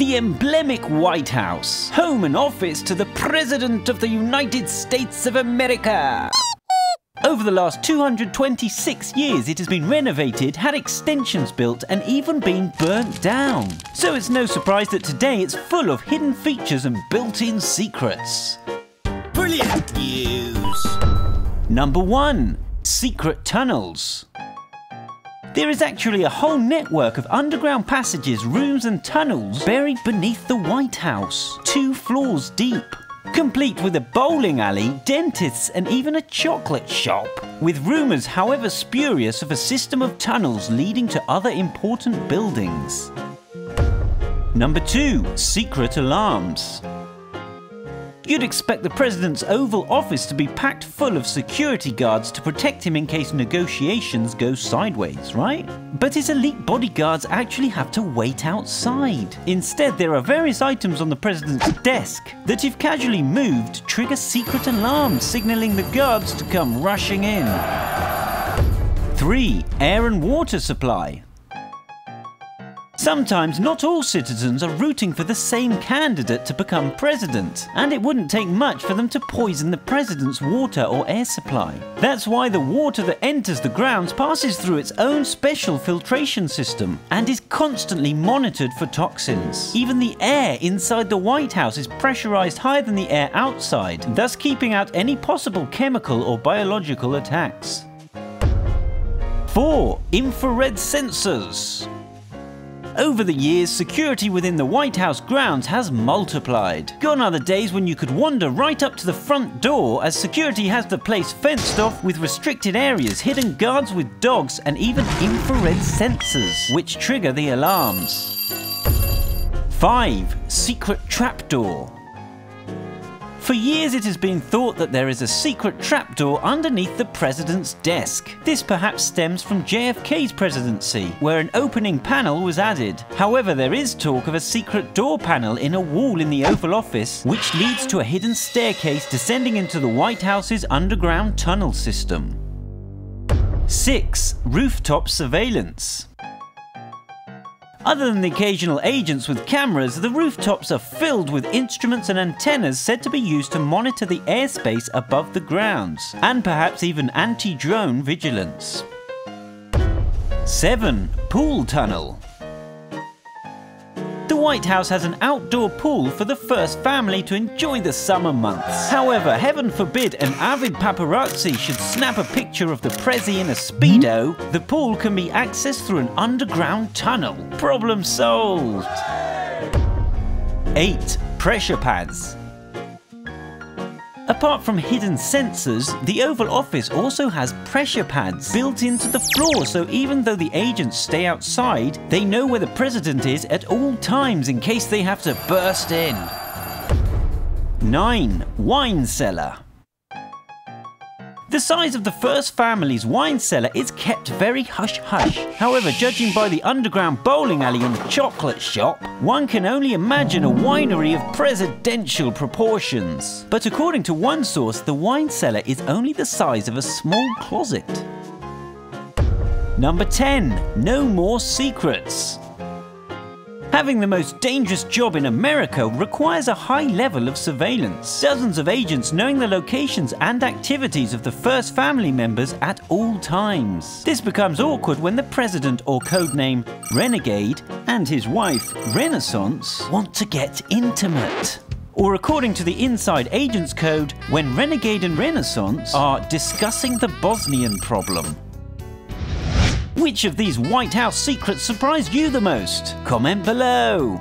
the emblemic White House, home and office to the President of the United States of America. Over the last 226 years, it has been renovated, had extensions built, and even been burnt down. So it's no surprise that today it's full of hidden features and built-in secrets. Brilliant news! Number 1. Secret Tunnels there is actually a whole network of underground passages, rooms and tunnels buried beneath the White House, two floors deep. Complete with a bowling alley, dentists and even a chocolate shop. With rumours however spurious of a system of tunnels leading to other important buildings. Number 2. Secret Alarms You'd expect the President's Oval Office to be packed full of security guards to protect him in case negotiations go sideways, right? But his elite bodyguards actually have to wait outside. Instead, there are various items on the President's desk that, if casually moved, trigger secret alarms signaling the guards to come rushing in. 3. Air and water supply. Sometimes not all citizens are rooting for the same candidate to become president, and it wouldn't take much for them to poison the president's water or air supply. That's why the water that enters the grounds passes through its own special filtration system and is constantly monitored for toxins. Even the air inside the White House is pressurized higher than the air outside, thus keeping out any possible chemical or biological attacks. 4. Infrared sensors. Over the years, security within the White House grounds has multiplied. Gone are the days when you could wander right up to the front door as security has the place fenced off with restricted areas, hidden guards with dogs and even infrared sensors, which trigger the alarms. 5. Secret Trapdoor for years it has been thought that there is a secret trapdoor underneath the president's desk. This perhaps stems from JFK's presidency, where an opening panel was added. However, there is talk of a secret door panel in a wall in the Oval Office, which leads to a hidden staircase descending into the White House's underground tunnel system. 6. Rooftop Surveillance other than the occasional agents with cameras, the rooftops are filled with instruments and antennas said to be used to monitor the airspace above the grounds, and perhaps even anti-drone vigilance. 7. Pool Tunnel the White House has an outdoor pool for the first family to enjoy the summer months. However, heaven forbid an avid paparazzi should snap a picture of the Prezi in a Speedo, the pool can be accessed through an underground tunnel. Problem solved! 8. Pressure pads. Apart from hidden sensors, the Oval Office also has pressure pads built into the floor so even though the agents stay outside, they know where the president is at all times in case they have to burst in. 9. Wine cellar. The size of the first family's wine cellar is kept very hush-hush. However, judging by the underground bowling alley and chocolate shop, one can only imagine a winery of presidential proportions. But according to one source, the wine cellar is only the size of a small closet. Number 10. No more secrets. Having the most dangerous job in America requires a high level of surveillance. Dozens of agents knowing the locations and activities of the first family members at all times. This becomes awkward when the president or codename Renegade and his wife Renaissance want to get intimate or according to the Inside Agents Code, when Renegade and Renaissance are discussing the Bosnian problem. Which of these White House secrets surprised you the most? Comment below.